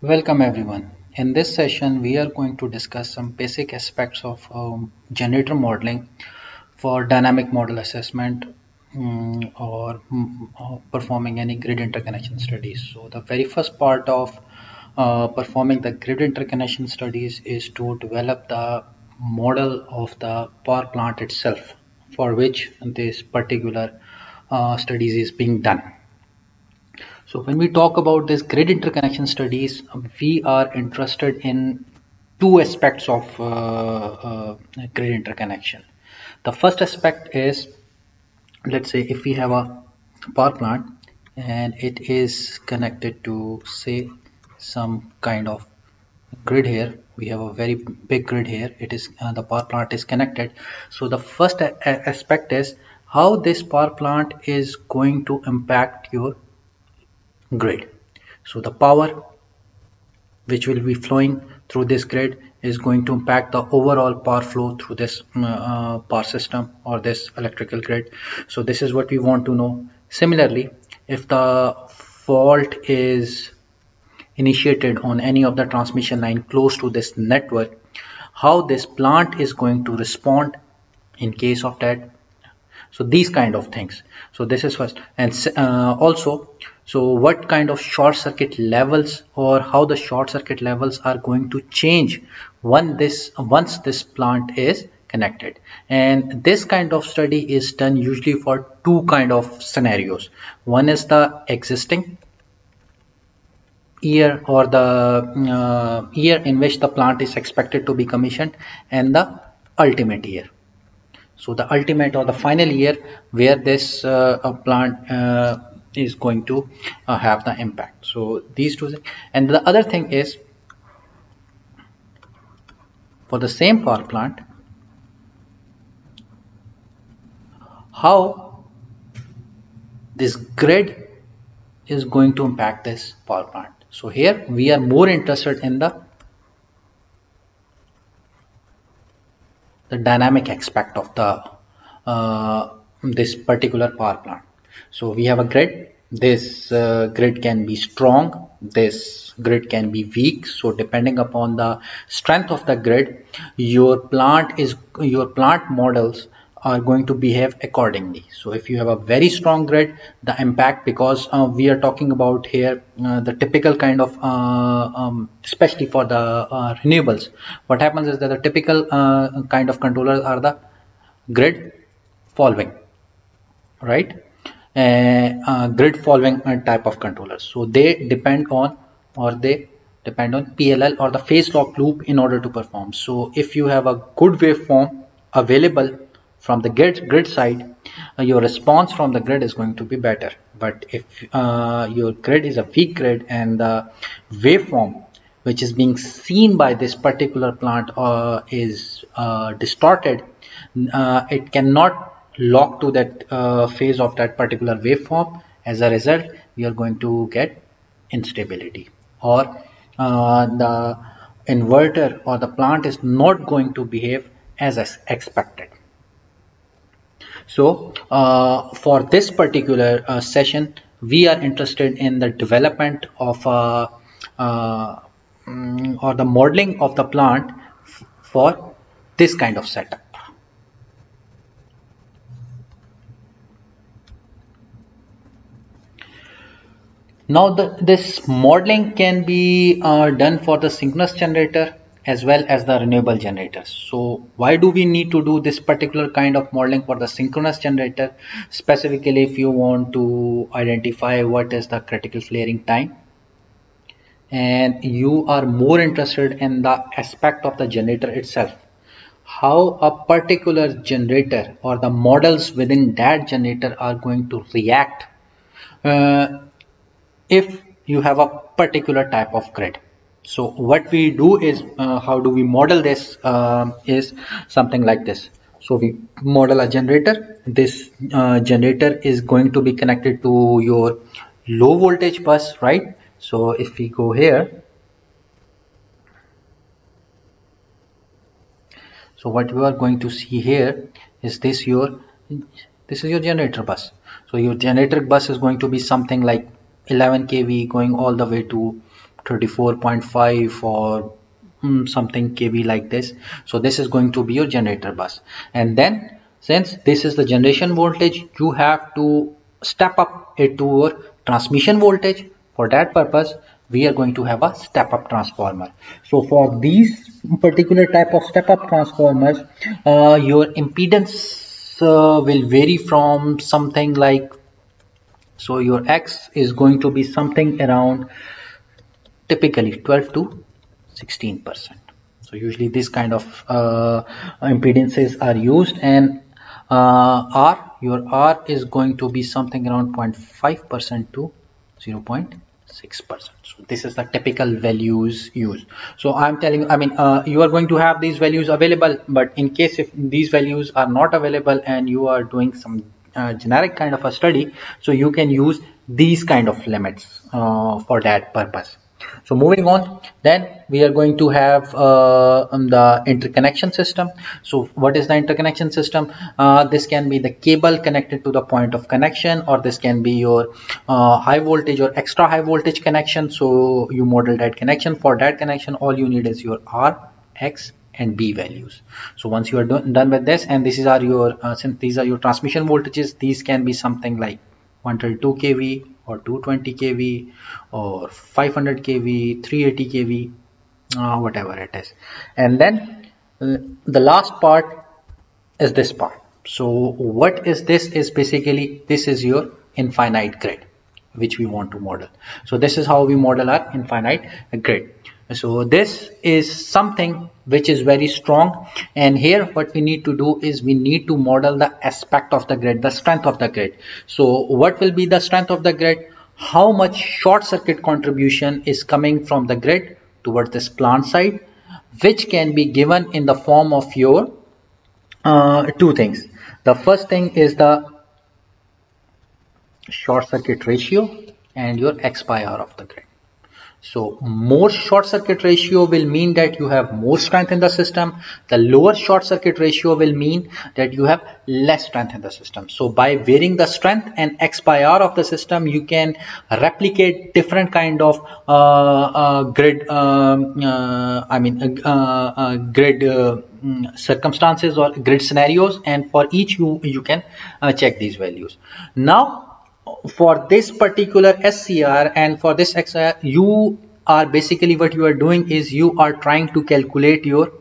Welcome everyone. In this session, we are going to discuss some basic aspects of um, generator modeling for dynamic model assessment um, or, um, or, performing any grid interconnection studies. So the very first part of uh, performing the grid interconnection studies is to develop the model of the power plant itself for which this particular uh, studies is being done. So when we talk about this grid interconnection studies, we are interested in two aspects of uh, uh, grid interconnection. The first aspect is, let's say if we have a power plant and it is connected to say some kind of grid here we have a very big grid here it is uh, the power plant is connected so the first aspect is how this power plant is going to impact your grid. So the power which will be flowing through this grid is going to impact the overall power flow through this uh, uh, power system or this electrical grid. So this is what we want to know. Similarly if the fault is initiated on any of the transmission line close to this network how this plant is going to respond in case of that. So these kind of things. So this is first. And uh, also so what kind of short circuit levels or how the short circuit levels are going to change when this once this plant is connected? And this kind of study is done usually for two kind of scenarios. One is the existing year or the uh, year in which the plant is expected to be commissioned and the ultimate year. So the ultimate or the final year where this uh, plant uh, is going to uh, have the impact. So these two things. And the other thing is for the same power plant how this grid is going to impact this power plant. So here we are more interested in the the dynamic aspect of the uh, this particular power plant so we have a grid. This uh, grid can be strong. This grid can be weak. So depending upon the strength of the grid your plant is your plant models are going to behave accordingly. So if you have a very strong grid the impact because uh, we are talking about here uh, the typical kind of uh, um, especially for the uh, renewables what happens is that the typical uh, kind of controllers are the grid following right grid following type of controllers. So they depend on or they depend on PLL or the phase lock loop in order to perform. So if you have a good waveform available from the grid, grid side uh, your response from the grid is going to be better. But if uh, your grid is a weak grid and the waveform which is being seen by this particular plant uh, is uh, distorted uh, it cannot lock to that uh, phase of that particular waveform. As a result we are going to get instability or uh, the inverter or the plant is not going to behave as expected. So uh, for this particular uh, session we are interested in the development of uh, uh mm, or the modeling of the plant for this kind of setup Now the, this modeling can be uh, done for the synchronous generator as well as the renewable generators. So why do we need to do this particular kind of modeling for the synchronous generator? Specifically if you want to identify what is the critical clearing time and you are more interested in the aspect of the generator itself how a particular generator or the models within that generator are going to react uh, if you have a particular type of grid. So what we do is uh, how do we model this uh, is something like this. So we model a generator. This uh, generator is going to be connected to your low voltage bus right? So if we go here so what we are going to see here is this your this is your generator bus. So your generator bus is going to be something like 11 kV going all the way to 34.5 or mm, something kV like this. So this is going to be your generator bus. And then since this is the generation voltage you have to step up it to your transmission voltage. For that purpose we are going to have a step up transformer. So for these particular type of step up transformers uh, your impedance uh, will vary from something like so your x is going to be something around typically 12 to 16 percent so usually this kind of uh, impedances are used and uh, r your r is going to be something around 0.5 percent to 0. 6 percent so this is the typical values used so i'm telling you i mean uh, you are going to have these values available but in case if these values are not available and you are doing some uh, generic kind of a study so you can use these kind of limits uh, for that purpose so moving on, then we are going to have uh, um, the interconnection system. So what is the interconnection system? Uh, this can be the cable connected to the point of connection or this can be your uh, high voltage or extra high voltage connection. So you model that connection. For that connection, all you need is your R, X and B values. So once you are done, done with this and this is are your, uh, since these are your transmission voltages, these can be something like 132 kV or 220 kV or 500 kV 380 kV uh, whatever it is. And then uh, the last part is this part. So what is this is basically this is your infinite grid which we want to model. So this is how we model our infinite grid so this is something which is very strong. And here what we need to do is we need to model the aspect of the grid the strength of the grid. So what will be the strength of the grid? How much short circuit contribution is coming from the grid towards this plant side which can be given in the form of your uh, two things. The first thing is the short circuit ratio and your x by r of the grid so more short circuit ratio will mean that you have more strength in the system. The lower short circuit ratio will mean that you have less strength in the system. So by varying the strength and X by R of the system, you can replicate different kind of uh, uh, grid, um, uh, I mean uh, uh, grid uh, mm, circumstances or grid scenarios and for each you, you can check these values. Now for this particular SCR and for this XIR, you are basically what you are doing is you are trying to calculate your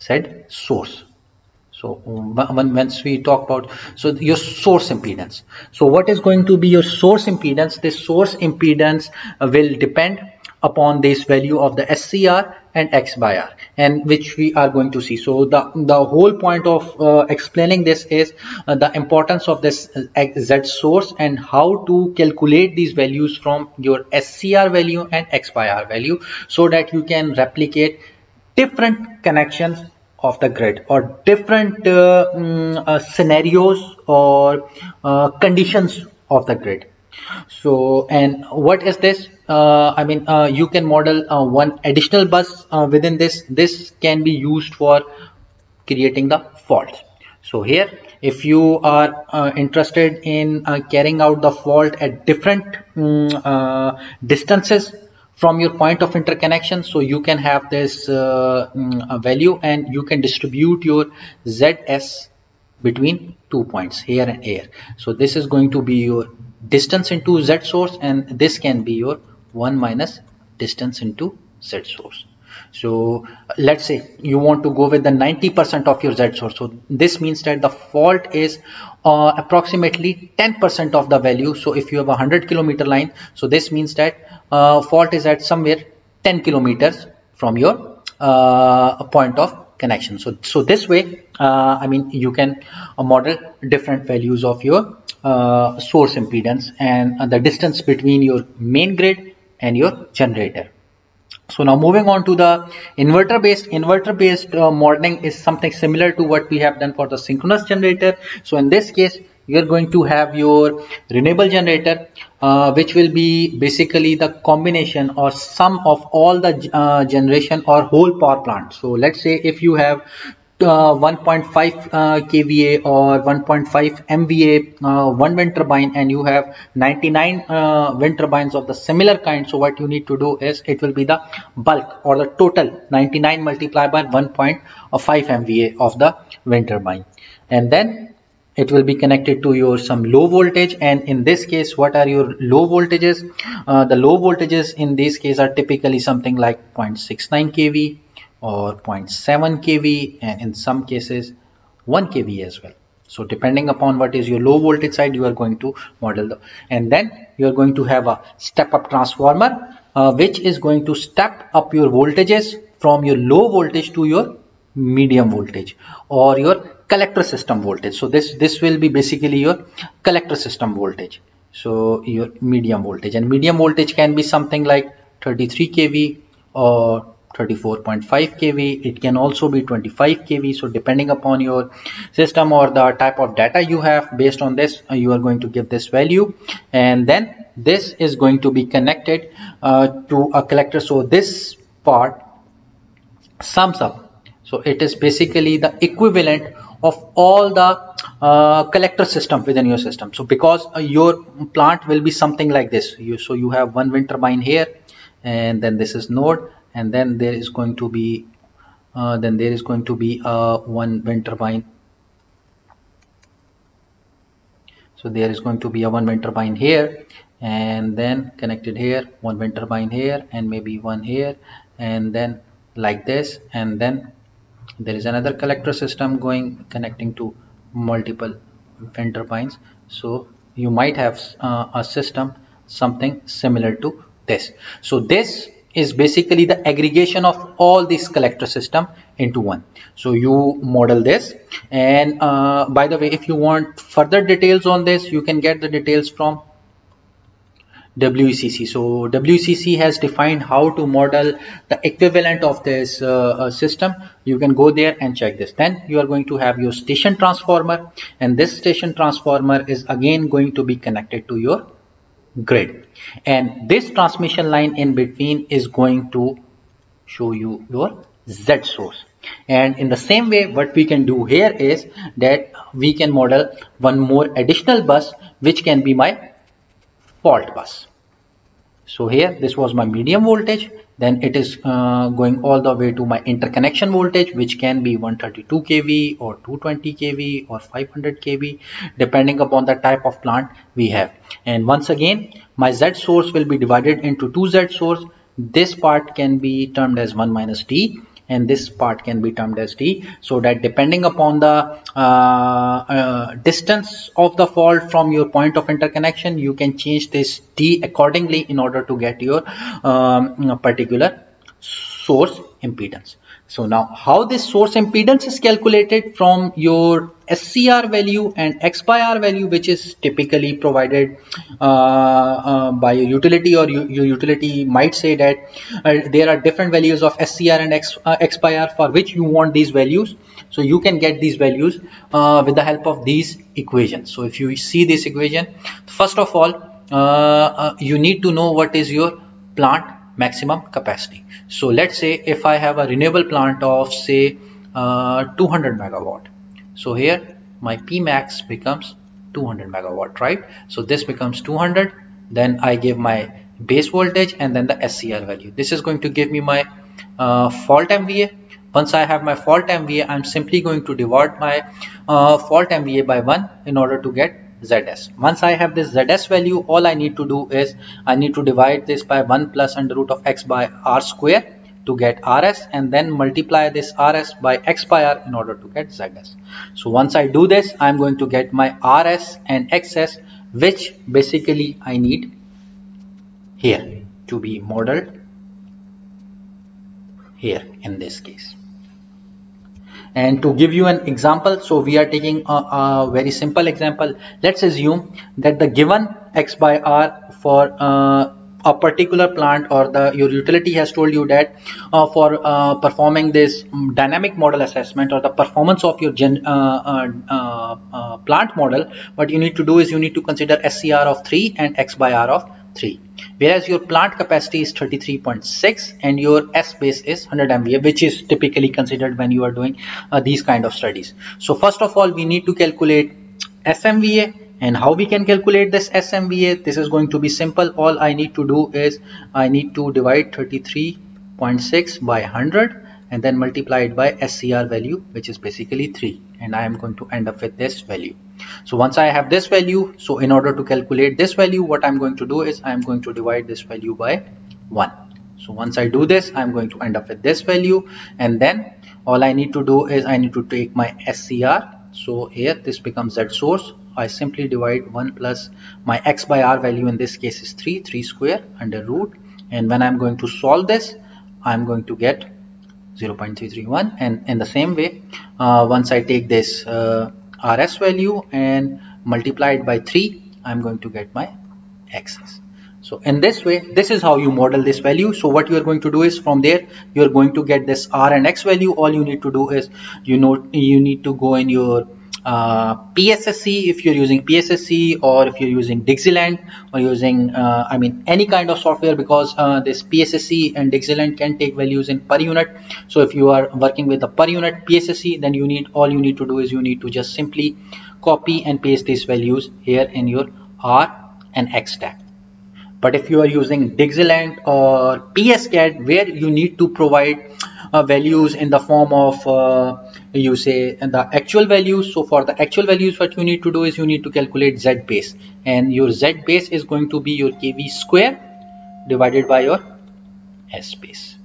Z source. So once we talk about so your source impedance. So what is going to be your source impedance? This source impedance will depend upon this value of the SCR and X by R and which we are going to see. So the, the whole point of uh, explaining this is uh, the importance of this Z source and how to calculate these values from your SCR value and X by R value so that you can replicate different connections of the grid or different uh, uh, scenarios or uh, conditions of the grid so and what is this? Uh, I mean uh, you can model uh, one additional bus uh, within this. This can be used for creating the fault. So here if you are uh, interested in uh, carrying out the fault at different um, distances from your point of interconnection so you can have this um, value and you can distribute your zs between two points here and here. So this is going to be your distance into z source and this can be your 1 minus distance into z source. So let's say you want to go with the 90% of your z source. So this means that the fault is uh, approximately 10% of the value. So if you have a 100 kilometer line so this means that uh, fault is at somewhere 10 kilometers from your uh, point of connection. So so this way uh, i mean you can uh, model different values of your uh, source impedance and uh, the distance between your main grid and your generator. So now moving on to the inverter based inverter based uh, modeling is something similar to what we have done for the synchronous generator. So in this case you are going to have your renewable generator uh, which will be basically the combination or sum of all the uh, generation or whole power plant. So let's say if you have uh, 1.5 uh, kVA or 1.5 MVA uh, one wind turbine and you have 99 uh, wind turbines of the similar kind so what you need to do is it will be the bulk or the total 99 multiplied by 1.5 MVA of the wind turbine. And then it will be connected to your some low voltage and in this case what are your low voltages? Uh, the low voltages in this case are typically something like 0.69 kV or 0.7 kV and in some cases 1 kV as well. So depending upon what is your low voltage side you are going to model the and then you are going to have a step up transformer uh, which is going to step up your voltages from your low voltage to your medium voltage or your collector system voltage. So this this will be basically your collector system voltage. So your medium voltage. And medium voltage can be something like 33 kV or 34.5 kV. It can also be 25 kV. So depending upon your system or the type of data you have based on this uh, you are going to give this value. And then this is going to be connected uh, to a collector. So this part sums up. So it is basically the equivalent of all the uh, collector system within your system. So because uh, your plant will be something like this. You so you have one wind turbine here and then this is node and then there is going to be uh, then there is going to be uh, one wind turbine. So there is going to be a one wind turbine here and then connected here one wind turbine here and maybe one here and then like this and then there is another collector system going connecting to multiple wind turbines so you might have uh, a system something similar to this. So this is basically the aggregation of all these collector system into one. So you model this. And uh, by the way if you want further details on this you can get the details from WECC. So WECC has defined how to model the equivalent of this uh, uh, system. You can go there and check this. Then you are going to have your station transformer and this station transformer is again going to be connected to your grid and this transmission line in between is going to show you your Z source and in the same way what we can do here is that we can model one more additional bus which can be my fault bus. So here this was my medium voltage. Then it is uh, going all the way to my interconnection voltage which can be 132 kV or 220 kV or 500 kV depending upon the type of plant we have. And once again my Z source will be divided into two Z source. This part can be termed as 1 minus D and this part can be termed as d. So that depending upon the uh, uh, distance of the fault from your point of interconnection you can change this d accordingly in order to get your um, particular source impedance so now how this source impedance is calculated from your SCR value and X by R value which is typically provided uh, uh, by a utility or your utility might say that uh, there are different values of SCR and X, uh, for which you want these values. So you can get these values uh, with the help of these equations. So if you see this equation, first of all, uh, you need to know what is your plant maximum capacity. So let's say if I have a renewable plant of say uh, 200 megawatt. So here my Pmax becomes 200 megawatt, right? So this becomes 200. Then I give my base voltage and then the SCR value. This is going to give me my uh, fault MVA. Once I have my fault MVA, I'm simply going to divide my uh, fault MVA by 1 in order to get ZS. Once I have this ZS value, all I need to do is I need to divide this by 1 plus under root of x by r square to get RS and then multiply this RS by x by r in order to get ZS. So once I do this, I'm going to get my RS and XS which basically I need here to be modeled here in this case and to give you an example so we are taking a, a very simple example. Let's assume that the given x by r for uh, a particular plant or the your utility has told you that uh, for uh, performing this dynamic model assessment or the performance of your gen, uh, uh, uh, plant model what you need to do is you need to consider SCR of 3 and X by R of 3 whereas your plant capacity is 33.6 and your S base is 100 MVA which is typically considered when you are doing uh, these kind of studies. So first of all we need to calculate SMVA and how we can calculate this SMVA this is going to be simple. All I need to do is I need to divide 33.6 by 100 and then multiply it by SCR value which is basically 3 and I am going to end up with this value. So once I have this value so in order to calculate this value what I'm going to do is I'm going to divide this value by 1. So once I do this I'm going to end up with this value and then all I need to do is I need to take my SCR so here this becomes Z source I simply divide 1 plus my x by r value in this case is 3 3 square under root and when I'm going to solve this I'm going to get 0.331 and in the same way uh, once I take this uh, RS value and multiply it by 3 I'm going to get my x's so in this way this is how you model this value. So what you are going to do is from there you are going to get this r and x value. All you need to do is you know you need to go in your uh, PSSE if you're using PSSE or if you're using DIgSILENT or using uh, I mean any kind of software because uh, this PSSE and DIgSILENT can take values in per unit. So if you are working with a per unit PSSE then you need all you need to do is you need to just simply copy and paste these values here in your R and X tag but if you are using DIgSILENT or PSCAD where you need to provide uh, values in the form of uh, you say the actual values. So for the actual values what you need to do is you need to calculate z base. And your z base is going to be your kv square divided by your s base